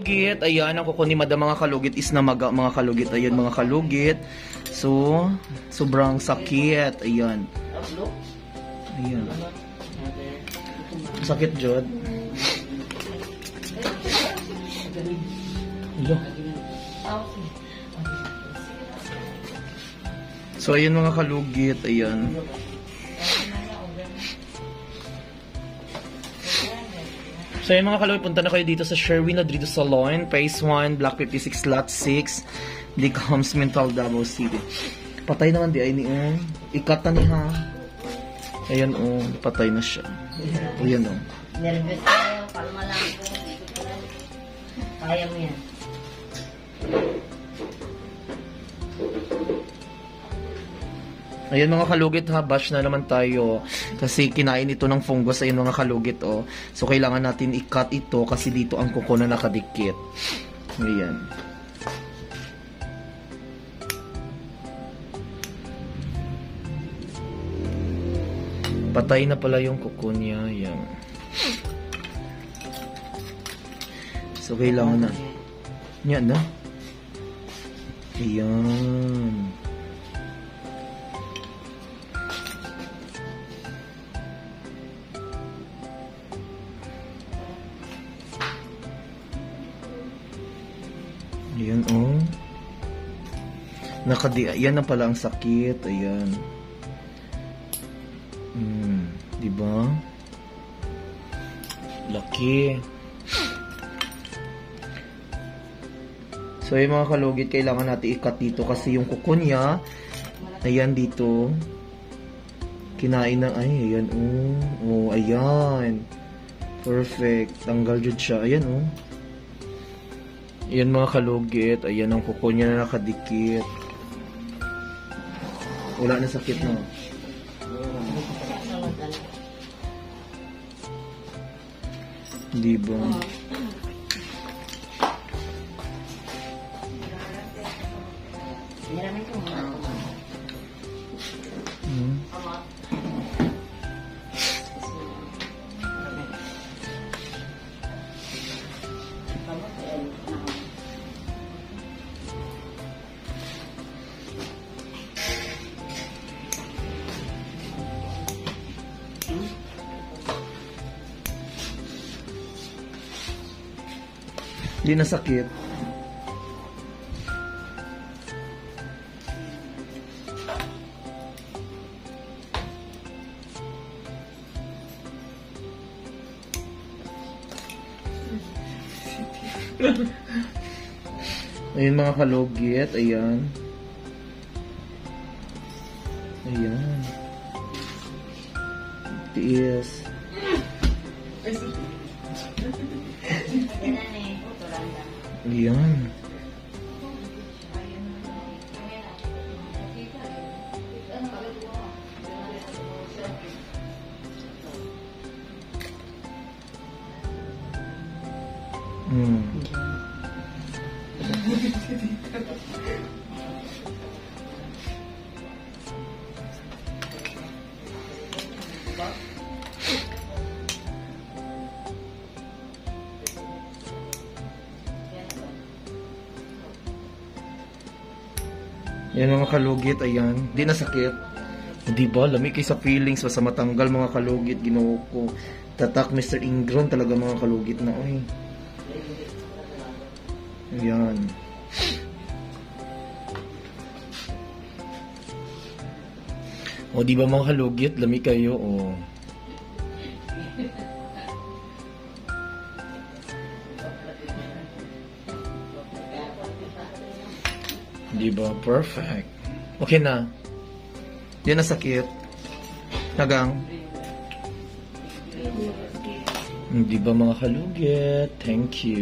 Kalugit, ayan, ang kuko ni Madam mga kalugit is na maga, mga kalugit, ayan mga kalugit. So, sobrang sakit, ayan. Ayan. Sakit, Jod. So, ayan mga kalugit, ayan. So yun mga kaloy, punta na kayo dito sa Sherwin Rodrigo Salon, Phase 1, Block 56, Lot 6, Dicoms Mental Davao City. Patay naman di ay ni um. Ikat na ni ha. Ayan oh, patay na siya. Ayan oh. Nervous tayo, kalma lang. Kaya mo yan. Ayan mga kalugit ha, bash na naman tayo. Kasi kinain ito ng fungus, ayun mga kalugit oh. So kailangan natin i-cut ito kasi dito ang kuko na nakadikit. Ayan. Patay na pala yung kuko niya. Ayan. So kailangan na. Yan na. Ayan. Ayan, oh. Nakadi, yan na pala ang sakit. Ayan. Hmm, di ba? Laki. So, yung mga kalugit, kailangan natin ikat dito kasi yung kuko niya, ayan dito, kinain na, ay, ayan, oh, oh, ayan. Perfect. Tanggal jud siya. Ayan, oh. Ayan mga kalugit. Ayan ang kuko niya na nakadikit. Wala na sakit no. Di ba? Di na sakit. Ayun mga kalugit, ayan. Ayan. Tiis. Eh. Turanda. Ayan. Hmm. Yan mga kalugit, ayan. Di na sakit. Di ba? Lamig kay sa feelings, basta matanggal mga kalugit, ginoo ko. Tatak Mr. Ingron talaga mga kalugit na, oy. Ayan. O, di ba mga kalugit, lamig kayo, o. Di ba? Perfect. Okay na. Di na sakit. Nagang. Di ba mga kalugit? Thank you.